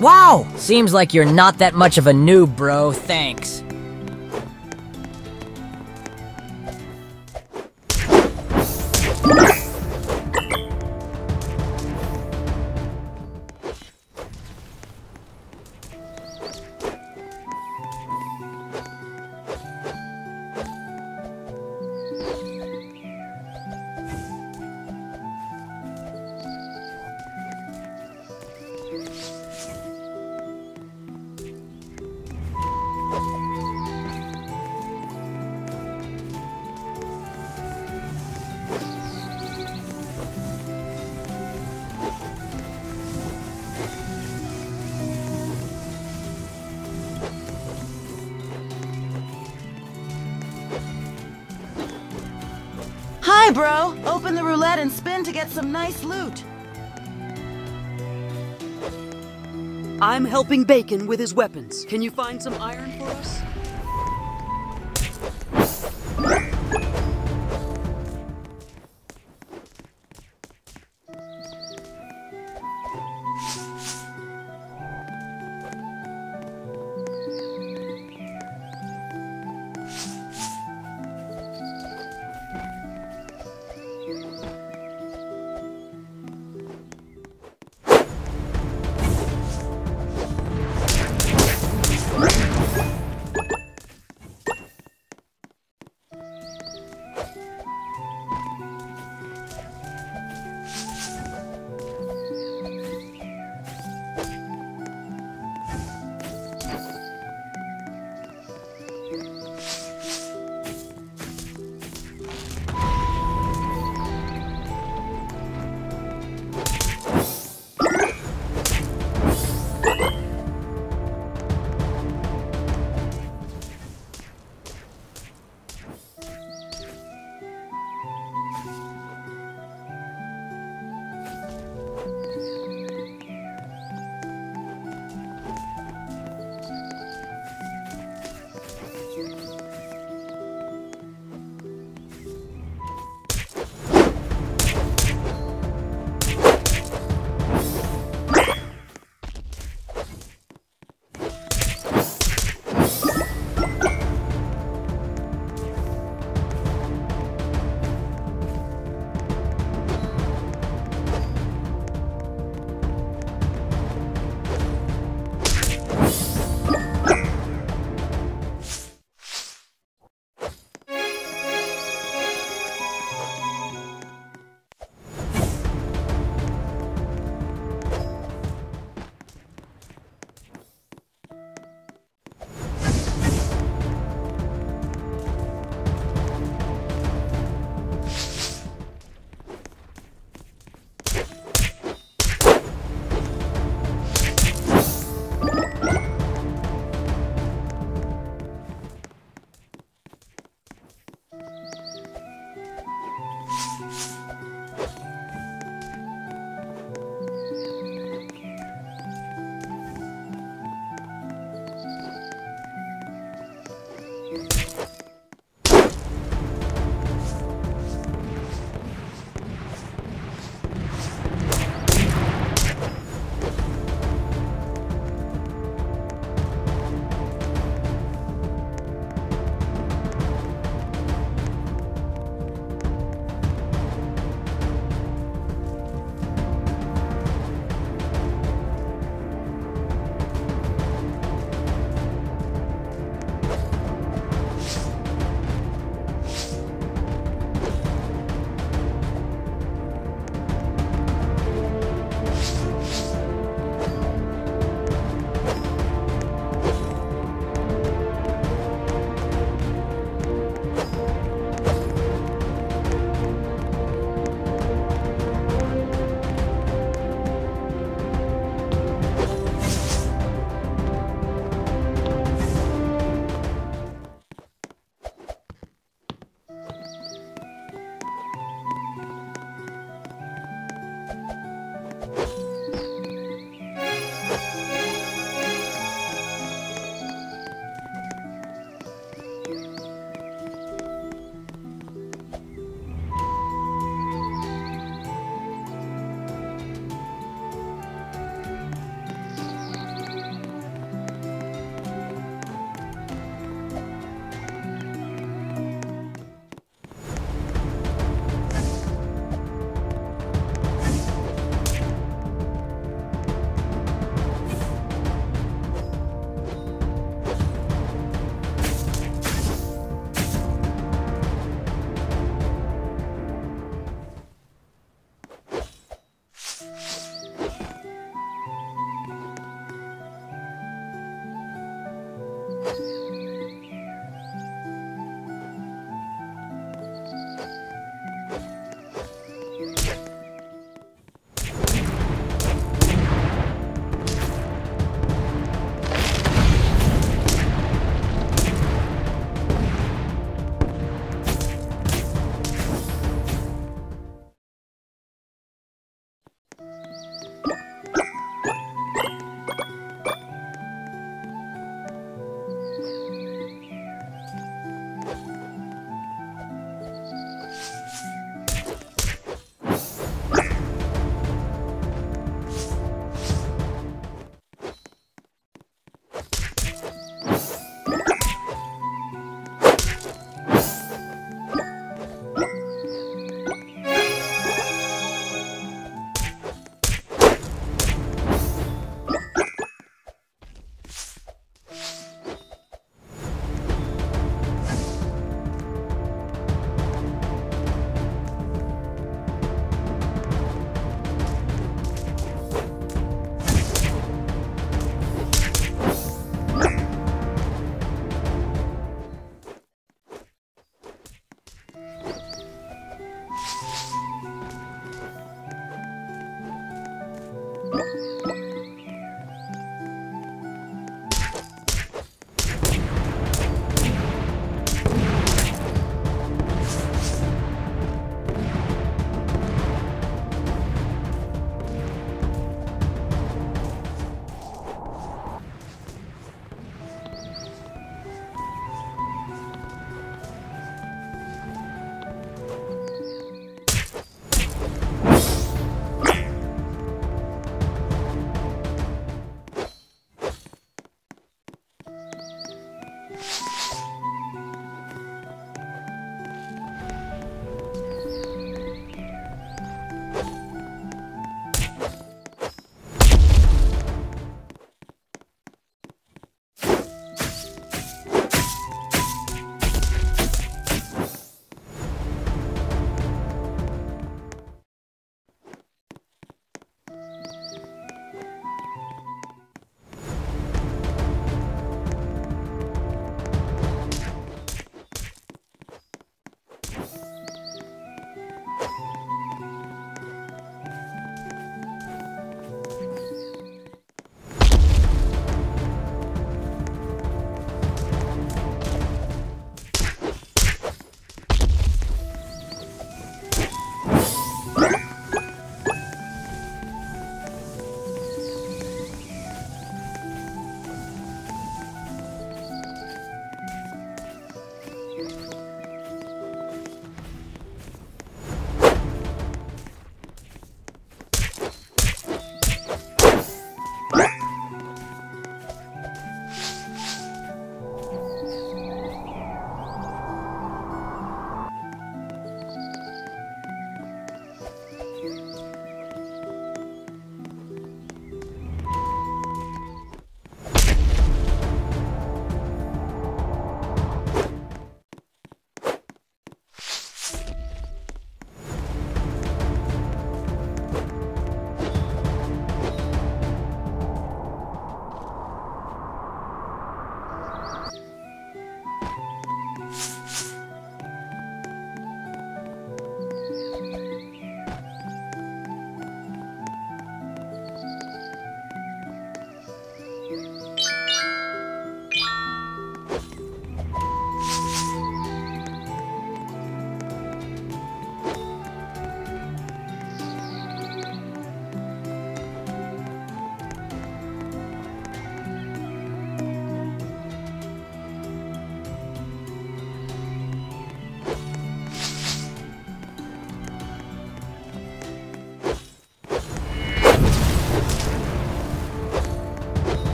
Wow! Seems like you're not that much of a noob, bro. Thanks. Hi, bro. Open the roulette and spin to get some nice loot. I'm helping Bacon with his weapons. Can you find some iron for us?